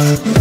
Uh-huh.